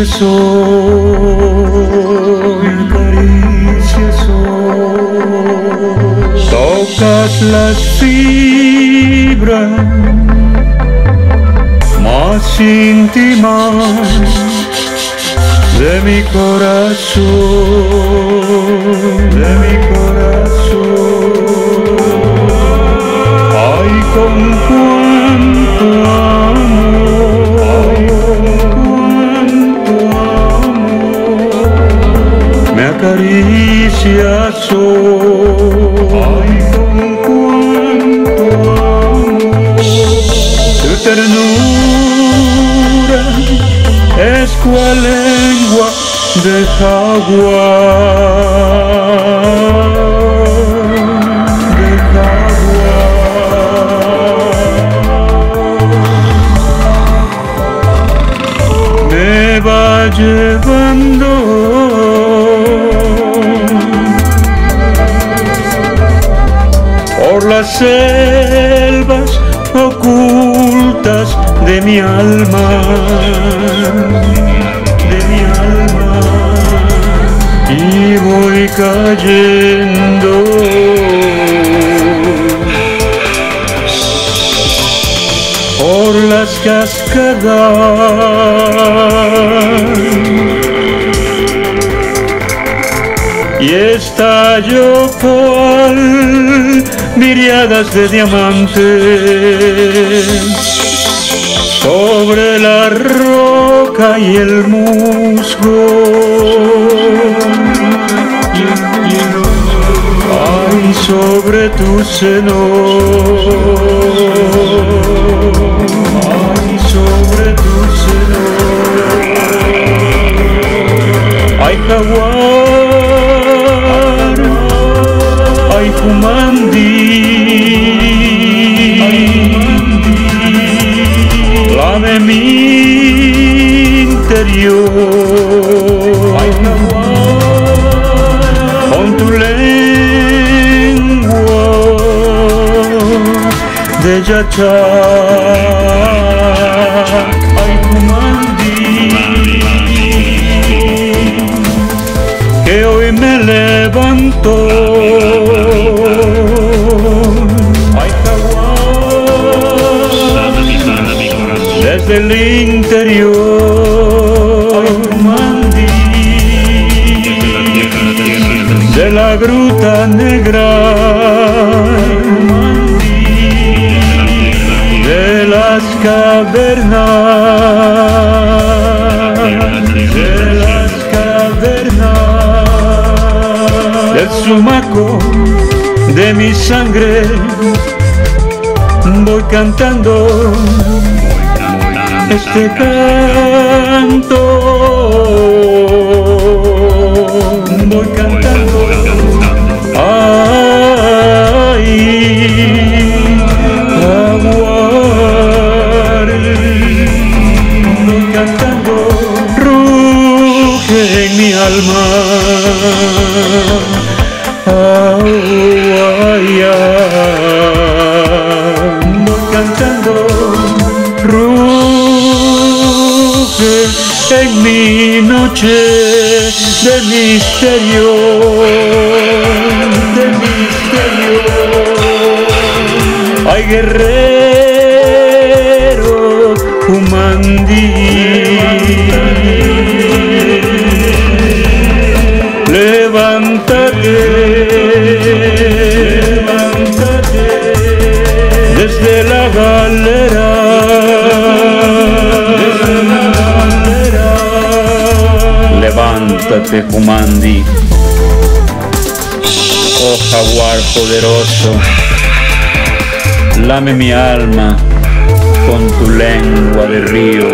acaricia soy, me acaricia soy. Tocas las fibras más íntimas de mi corazón, de mi corazón. Ay, con cuánto hoy. Ay, cuánto tu ternura es cual lengua de jaguar, de jaguar. Me va llevando selvas ocultas de mi alma, de mi alma, y voy cayendo. Por las cascadas. Y estallo cual miriadas de diamantes sobre la roca y el musgo. Ay, sobre tu seno. Ay, sobre tu seno. Ay, jaguar. Ay, Kumandi. Ay, con tu lengua de Yachak. Ay, Kumandi. Que hoy me levanto. Ay, jaguar. Desde el interior. Gruta negra. De las cavernas. De las cavernas. Del sumaco de mi sangre. Voy cantando este canto. De misterio, de misterio. Ay, guerrero humandí. Levántate, levántate desde la galera, Levántate, Humandi, oh jaguar poderoso, lame mi alma con tu lengua de río,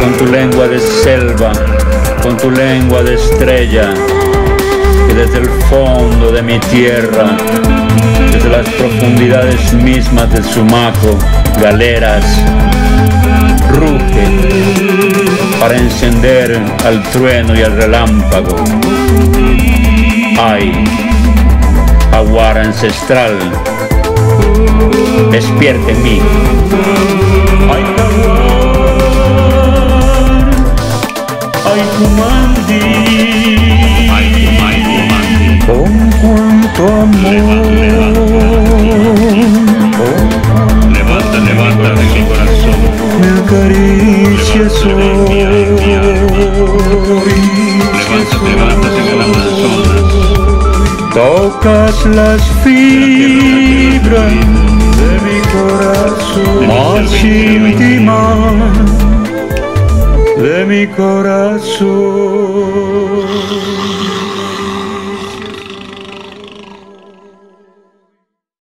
con tu lengua de selva, con tu lengua de estrella, que desde el fondo de mi tierra, desde las profundidades mismas del sumaco, galeras, para encender al trueno y al relámpago. Ay, jaguar ancestral, despierta en mí. Ay, jaguar, Αγαπάς λας Δε μη κοράσω Μάτσι Δε μη κοράσω